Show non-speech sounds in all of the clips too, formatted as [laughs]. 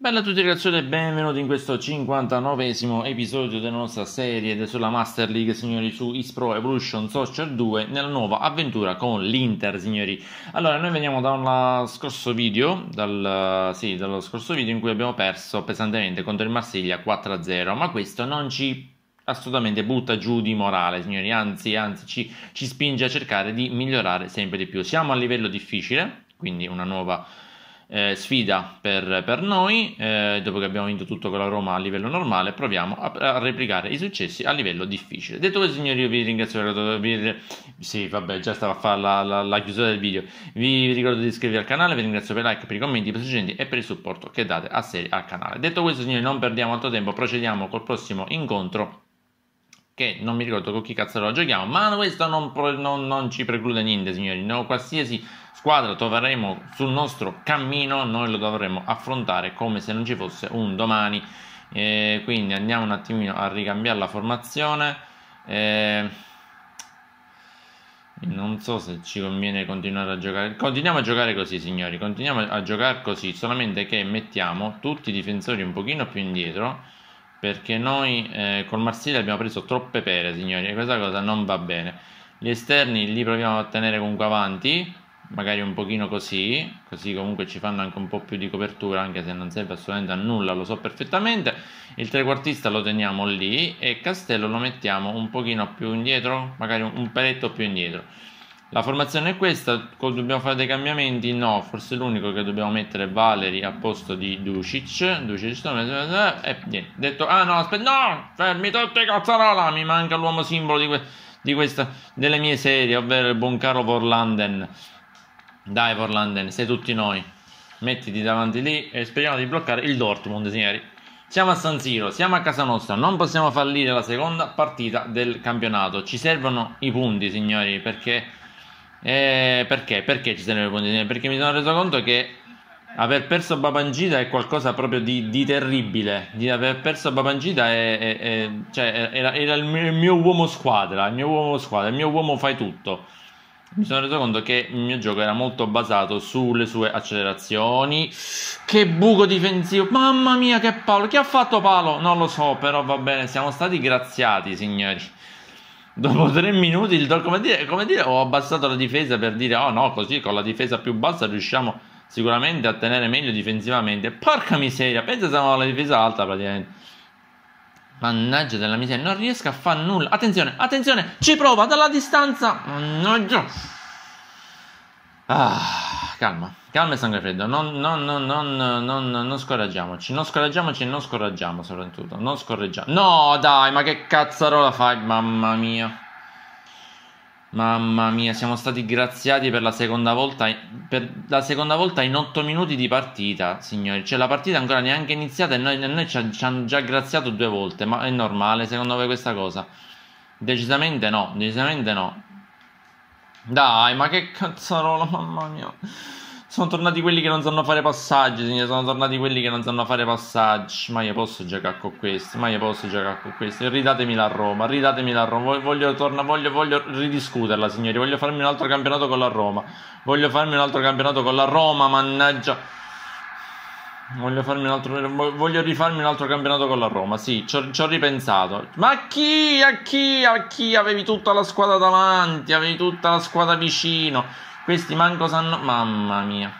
Bella a tutti ragazzi e benvenuti in questo 59esimo episodio della nostra serie sulla Master League, signori, su Ispro Evolution Soccer 2, nella nuova avventura con l'Inter, signori. Allora, noi veniamo da un scorso video, dal, sì, dallo scorso video in cui abbiamo perso pesantemente contro il Marsiglia 4-0, ma questo non ci assolutamente butta giù di morale, signori, anzi, anzi ci, ci spinge a cercare di migliorare sempre di più. Siamo a livello difficile, quindi una nuova eh, sfida per, per noi, eh, dopo che abbiamo vinto tutto con la Roma a livello normale, proviamo a, a replicare i successi a livello difficile. Detto questo, signori, io vi ringrazio. Vi, sì, vabbè, già stavo a fare la, la, la, chiusura del video. Vi ricordo di iscrivervi al canale, vi ringrazio per i like, per i commenti, per i suggerimenti e per il supporto che date a serie al canale. Detto questo, signori, non perdiamo altro tempo, procediamo col prossimo incontro che non mi ricordo con chi cazzo lo giochiamo, ma questo non, non, non ci preclude niente, signori. No, qualsiasi squadra troveremo sul nostro cammino, noi lo dovremo affrontare come se non ci fosse un domani. Eh, quindi andiamo un attimino a ricambiare la formazione. Eh, non so se ci conviene continuare a giocare. Continuiamo a giocare così, signori. Continuiamo a giocare così, solamente che mettiamo tutti i difensori un pochino più indietro perché noi eh, col Marsiglia abbiamo preso troppe pere, signori, e questa cosa non va bene. Gli esterni li proviamo a tenere comunque avanti, magari un pochino così, così comunque ci fanno anche un po' più di copertura, anche se non serve assolutamente a nulla, lo so perfettamente. Il trequartista lo teniamo lì e Castello lo mettiamo un pochino più indietro, magari un, peletto più indietro. La formazione è questa, dobbiamo fare dei cambiamenti? No, forse l'unico che dobbiamo mettere è Valeri a posto di Ducic. Ducic e niente, detto, ah no, aspetta, no, fermi tutti cazzarola, mi manca l'uomo simbolo di, que, di questa, delle mie serie, ovvero il buon caro Vorlanden. Dai Vorlanden, sei tutti noi. Mettiti davanti lì e speriamo di bloccare il Dortmund, signori. Siamo a San Siro, siamo a casa nostra, non possiamo fallire la seconda partita del campionato. Ci servono i punti, signori, perché eh, perché? Perché ci i punti? Perché mi sono reso conto che aver perso Babangida è qualcosa proprio di, di terribile. Di aver perso Babangida è, è, è, cioè era, era il, mio, il, mio, uomo squadra, il mio uomo squadra, il mio uomo fai tutto. Mi sono reso conto che il mio gioco era molto basato sulle sue accelerazioni. Che buco difensivo! Mamma mia, che palo! Chi ha fatto palo? Non lo so, però va bene, siamo stati graziati, signori. Dopo tre minuti, il come, dire, come dire, ho abbassato la difesa per dire, oh no, così con la difesa più bassa riusciamo sicuramente a tenere meglio difensivamente. Porca miseria, pensa siamo alla difesa alta praticamente. Mannaggia della miseria, non riesco a fare nulla. Attenzione, attenzione, ci prova dalla distanza. Mannaggia. Ah, calma, calma e sangue freddo. Non, non, non, non, scoraggiamoci. Non scoraggiamoci e non scoraggiamo soprattutto. Non scorreggiamo. No, dai, ma che cazzarola fai? Mamma mia. Mamma mia, siamo stati graziati per la seconda volta. Per la seconda volta in 8 minuti di partita, signori. Cioè, la partita ancora neanche iniziata e noi, noi ci, ci hanno già graziato due volte. Ma è normale, secondo voi, questa cosa? Decisamente no, decisamente no. Dai, ma che cazzarola, mamma mia. Sono tornati quelli che non sanno fare passaggi, signore. Sono tornati quelli che non sanno fare passaggi. Ma io posso giocare con questi. Ma io posso giocare con questi. Ridatemi la Roma. Ridatemi la Roma. Voglio, torna, voglio, voglio ridiscuterla, signori. Voglio farmi un altro campionato con la Roma. Voglio farmi un altro campionato con la Roma. Mannaggia. Voglio, altro, voglio rifarmi un altro campionato con la Roma. Sì, ci ho ripensato. Ma a chi? A chi? A chi? Avevi tutta la squadra davanti, avevi tutta la squadra vicino. Questi manco sanno. Mamma mia.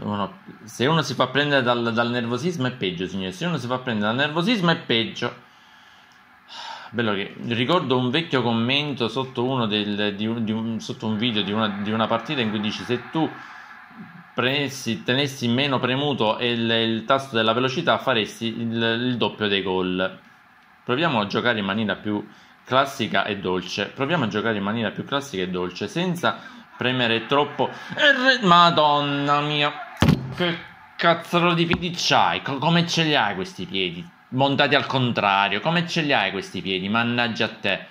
Uno, se uno si fa prendere dal, dal nervosismo è peggio, signore. Se uno si fa prendere dal nervosismo è peggio. Bello che ricordo un vecchio commento sotto, uno del, di un, di un, sotto un video di una, di una, partita in cui dici se tu prenessi, tenessi meno premuto il, il tasto della velocità faresti il, il doppio dei gol. Proviamo a giocare in maniera più classica e dolce. Proviamo a giocare in maniera più classica e dolce senza premere troppo. Madonna mia, che cazzo di piedi c'hai? Come ce li hai questi piedi? Montati al contrario. Come ce li hai questi piedi? Mannaggia a te.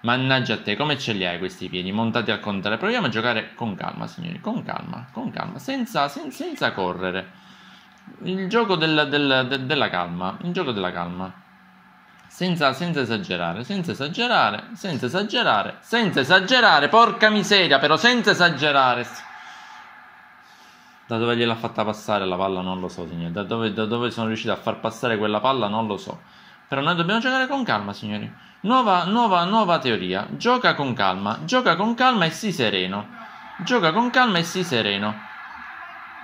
Mannaggia a te, come ce li hai questi piedi montati al contrario? Proviamo a giocare con calma, signori, con calma, con calma, senza, sen- senza correre. Il gioco del, del, de- della calma, il gioco della calma. Senza, senza, esagerare, senza esagerare, senza esagerare, senza esagerare, porca miseria, però senza esagerare. Da dove gliel'ha fatta passare la palla non lo so, signori. Da dove, da dove sono riuscito a far passare quella palla non lo so. Però noi dobbiamo giocare con calma, signori. Nuova, nuova, nuova teoria. Gioca con calma. Gioca con calma e sii sereno. Gioca con calma e sii sereno.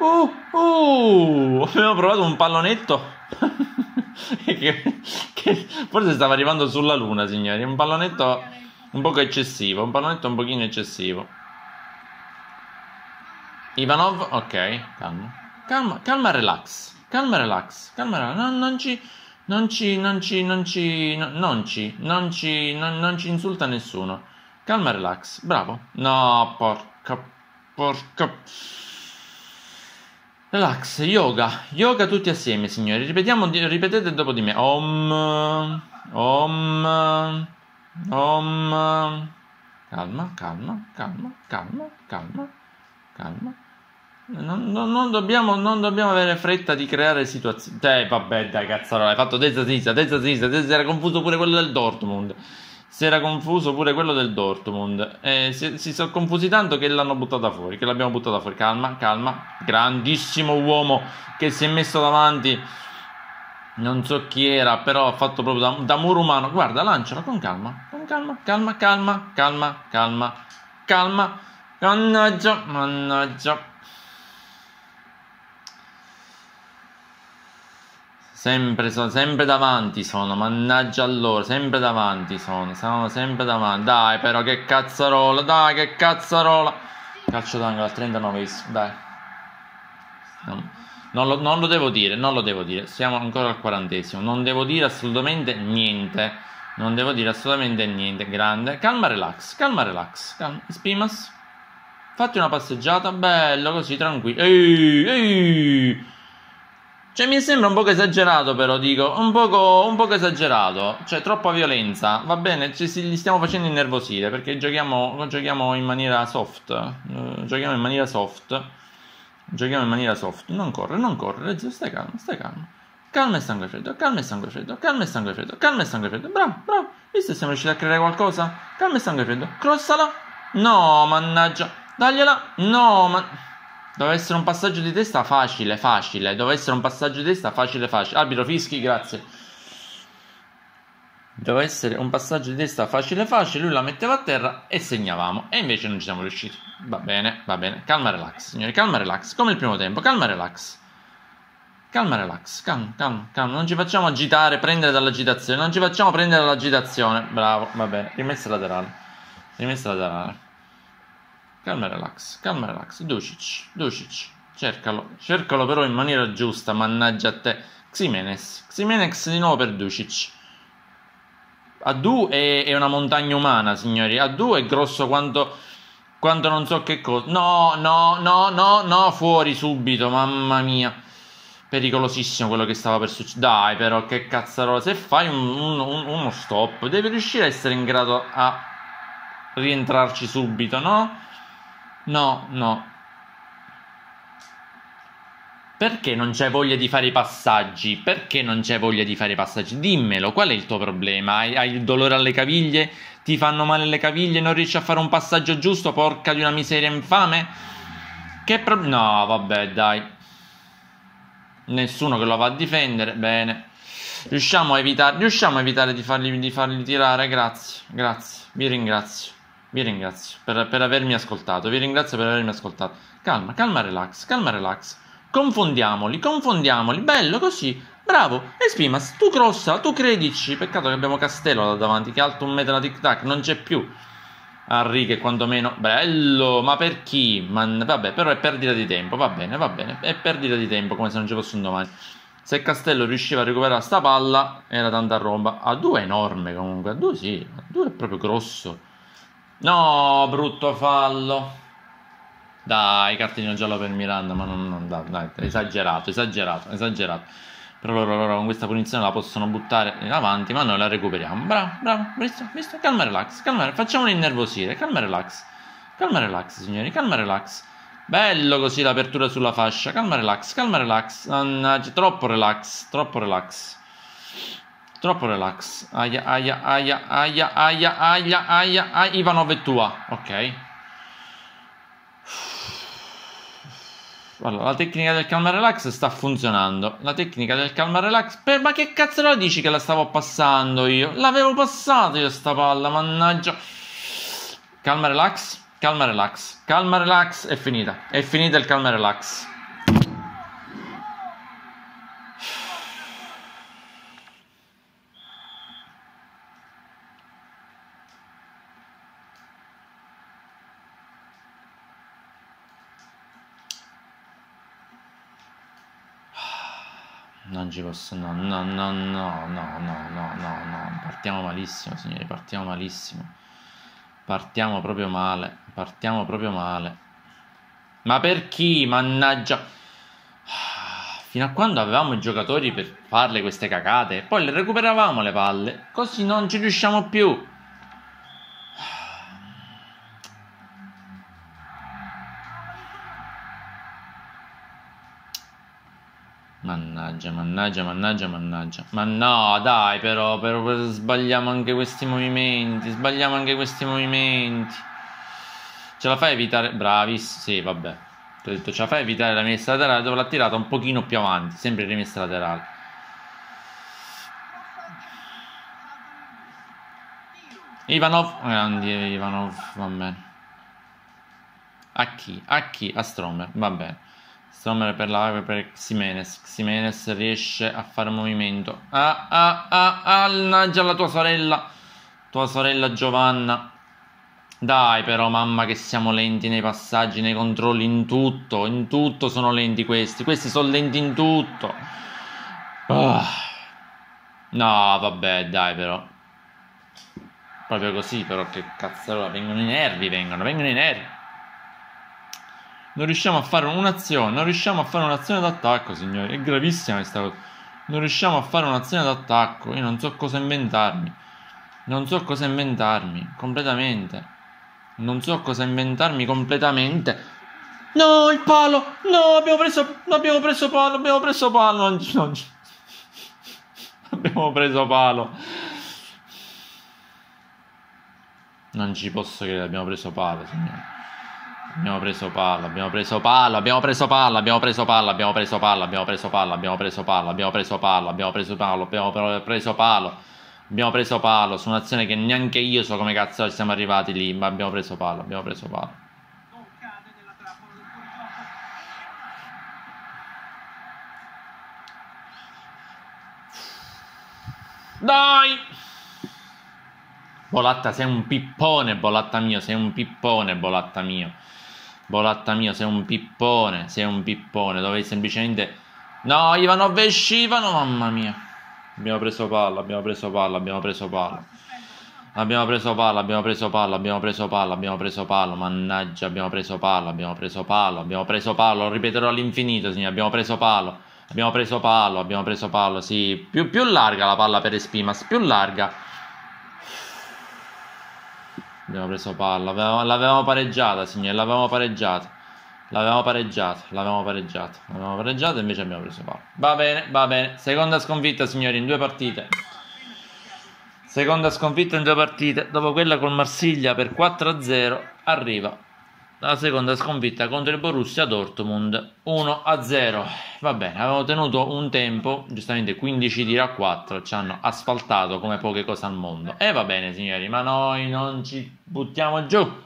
Uh, uh, abbiamo provato un pallonetto. [laughs] che, che forse stava arrivando sulla luna, signori. Un pallonetto un poco eccessivo. Un pallonetto un pochino eccessivo. Ivanov, ok, calma. Calma, calma, relax. Calma, relax. Calma, relax. Non, non ci non ci, non ci, non ci, no, non ci, non ci, non, non ci insulta nessuno. Calma, relax. Bravo. No, porca, porca. Relax, yoga, yoga tutti assieme, signori. Ripetiamo, ripetete dopo di me. Om, om, om. Calma, calma, calma, calma, calma, calma. Non, non, dobbiamo, non, dobbiamo, avere fretta di creare situazioni. Eh, vabbè, dai, cazzarola, hai fatto destra-sinistra, destra-sinistra, destra, si era confuso pure quello del Dortmund. Si era confuso pure quello del Dortmund. Eh, si, si sono confusi tanto che l'hanno buttata fuori, che l'abbiamo buttata fuori. Calma, calma. Grandissimo uomo che si è messo davanti. Non so chi era, però ha fatto proprio da, da muro umano. Guarda, lancialo con calma, con calma, calma, calma, calma, calma, calma. Mannaggia, mannaggia. Sempre, sono, sempre davanti sono, mannaggia a loro, sempre davanti sono, sono sempre davanti. Dai però che cazzarola, dai che cazzarola. Calcio d'angolo al 39 dai. No, non, lo, non lo devo dire, non lo devo dire, siamo ancora al quarantesimo, non devo dire assolutamente niente. Non devo dire assolutamente niente, grande. Calma, relax, calma, relax. Calma. Spimas. Fatti una passeggiata, bello così, tranquillo. Ehi, ehi. Cioè, mi sembra un poco esagerato, però dico, un poco, un poco esagerato. Cioè, troppa violenza. Va bene, ci li stiamo facendo innervosire perché giochiamo, giochiamo in maniera soft. Uh, giochiamo in maniera soft. Giochiamo in maniera soft. Non corre, non corre. Stai calmo, stai calmo. Calma e sangue freddo, calma e sangue freddo, calma e sangue freddo, calma e sangue freddo. Bravo, bravo. Visto che siamo riusciti a creare qualcosa? Calma e sangue freddo. Crossala. No, mannaggia. Dagliela. No, ma... Doveva essere un passaggio di testa facile, facile. Doveva essere un passaggio di testa facile, facile. Arbitro Fischi, grazie. Doveva essere un passaggio di testa facile, facile. Lui la metteva a terra e segnavamo. E invece non ci siamo riusciti. Va bene, va bene. Calma, relax, signori. Calma, relax. Come il primo tempo. Calma, relax. Calma, relax. Calma, calma, calma. Non ci facciamo agitare, prendere dall'agitazione. Non ci facciamo prendere dall'agitazione. Bravo, va bene. Rimessa laterale. Rimessa laterale. Calma e relax, calma e relax. Ducic, Ducic, cercalo, cercalo però in maniera giusta, mannaggia a te. Ximenes, Ximenes di nuovo per Ducic. Adu è, è una montagna umana, signori. Adu è grosso quanto, quanto non so che cosa. No, no, no, no, no, fuori subito, mamma mia. Pericolosissimo quello che stava per succedere. Dai, però, che cazzarola. Se fai un, un, un, uno stop, devi riuscire a essere in grado a rientrarci subito, no? No, no. Perché non c'è voglia di fare i passaggi? Perché non c'è voglia di fare i passaggi? Dimmelo, qual è il tuo problema? Hai, hai, il dolore alle caviglie? Ti fanno male le caviglie? Non riesci a fare un passaggio giusto? Porca di una miseria infame? Che problema? No, vabbè, dai. Nessuno che lo va a difendere. Bene. Riusciamo a evitare, riusciamo a evitare di, farli, di farli tirare? Grazie, grazie. Vi ringrazio. Vi ringrazio per, per, avermi ascoltato, vi ringrazio per avermi ascoltato. Calma, calma, relax, calma, relax. Confondiamoli, confondiamoli, bello così. Bravo, Espimas, tu crossa, tu credici. Peccato che abbiamo Castello da davanti, che è alto un metro da tic tac, non c'è più. A righe quantomeno. Bello, ma per chi? Man, vabbè, però è perdita di tempo, va bene, va bene. È perdita di tempo, come se non ci fosse un domani. Se Castello riusciva a recuperare sta palla, era tanta roba. A due è enorme comunque, a due sì, a due è proprio grosso. No, brutto fallo. Dai, cartellino giallo per Miranda, ma non, non dai, dai, esagerato, esagerato, esagerato. Però loro, loro, con questa punizione la possono buttare in avanti, ma noi la recuperiamo. Bravo, bravo, visto, visto, calma relax, calma, facciamolo innervosire, calma relax. Calma relax, signori, calma relax. Bello così l'apertura sulla fascia, calma relax, calma relax. Mannaggia, troppo relax, troppo relax. Troppo relax. Aia, aia, aia, aia, aia, aia, aia, aia. Ivanov è tua. Ok. Allora, la tecnica del calma relax sta funzionando. La tecnica del calma relax. Per, ma che cazzo lo dici che la stavo passando io? L'avevo passata io sta palla, mannaggia. Calma relax, calma relax, calma relax, è finita. È finita il calma relax. Posso, no, no, no, no, no, no, no, no, no, partiamo malissimo, signori, partiamo malissimo. Partiamo proprio male, partiamo proprio male. Ma per chi? Mannaggia. [sighs] Fino a quando avevamo i giocatori per farle queste cacate, poi le recuperavamo le palle, così non ci riusciamo più. Mannaggia, mannaggia, mannaggia, mannaggia. Ma no, dai, però, però sbagliamo anche questi movimenti. Sbagliamo anche questi movimenti. Ce la fai evitare? Bravissimo, sì, vabbè. Ti ho detto, ce la fai evitare la rimessa laterale dove l'ha tirata un pochino più avanti. Sempre rimessa laterale. Ivanov, grandi Ivanov, va bene. A chi? A chi? A Stromer, va bene. Stromer per la per Ximenes. Ximenes riesce a fare movimento. Ah, ah, ah, ah, la tua sorella. Tua sorella Giovanna. Dai però mamma che siamo lenti nei passaggi, nei controlli, in tutto, in tutto sono lenti questi, questi sono lenti in tutto. Oh. No, vabbè, dai però. Proprio così, però che cazzarola, vengono i nervi, vengono, vengono i nervi. Non riusciamo a fare un'azione, non riusciamo a fare un'azione d'attacco, signori. È gravissima questa cosa. Non riusciamo a fare un'azione d'attacco. Io non so cosa inventarmi. Non so cosa inventarmi completamente. Non so cosa inventarmi completamente. No, il palo! No, abbiamo preso, abbiamo preso palo, abbiamo preso palo. Non, non, abbiamo preso palo. Non ci posso credere, abbiamo preso palo, signori. Abbiamo preso palla, abbiamo preso palla, abbiamo preso palla, abbiamo preso palla, abbiamo preso palla, abbiamo preso palla, abbiamo preso palla, abbiamo preso palla, abbiamo preso palo, abbiamo preso palo, abbiamo preso palo, su un'azione che neanche io so come cazzo siamo arrivati lì, ma abbiamo preso palo, abbiamo preso palo. Dai! Bolatta, sei un pippone, Bolatta mio, sei un pippone, Bolatta mio. Bolatta mio, sei un pippone, sei un pippone, dovevi semplicemente... No, Ivanov escivano, mamma mia. Abbiamo preso palla, abbiamo preso palla, abbiamo preso palla. Abbiamo preso palla, abbiamo preso palla, abbiamo preso palla, abbiamo preso palla, mannaggia, abbiamo preso palla, abbiamo preso palla, abbiamo preso palla, lo ripeterò all'infinito, signore, abbiamo preso palo, abbiamo preso palo, abbiamo preso palo, sì, più, più larga la palla per Espimas, più larga, Abbiamo preso palla. L'avevamo, l'avevamo pareggiata, signore. L'avevamo pareggiata. L'avevamo pareggiata. L'avevamo pareggiata. L'avevamo pareggiata e invece abbiamo preso palla. Va bene, va bene. Seconda sconfitta, signori, in due partite. Seconda sconfitta in due partite. Dopo quella col Marsiglia per 4-0 arriva la seconda sconfitta contro il Borussia Dortmund 1-0. Va bene, avevamo tenuto un tempo, giustamente 15 tiri a 4, ci hanno asfaltato come poche cose al mondo. E va bene, signori, ma noi non ci buttiamo giù.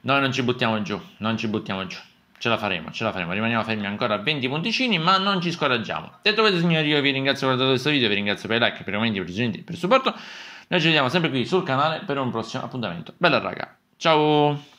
Noi non ci buttiamo giù, non ci buttiamo giù. Ce la faremo, ce la faremo. Rimaniamo fermi ancora a 20 punticini, ma non ci scoraggiamo. Detto questo, signori, io vi ringrazio per aver guardato questo video, vi ringrazio per i like, per i commenti, per per il supporto. Noi ci vediamo sempre qui sul canale per un prossimo appuntamento. Bella raga, ciao!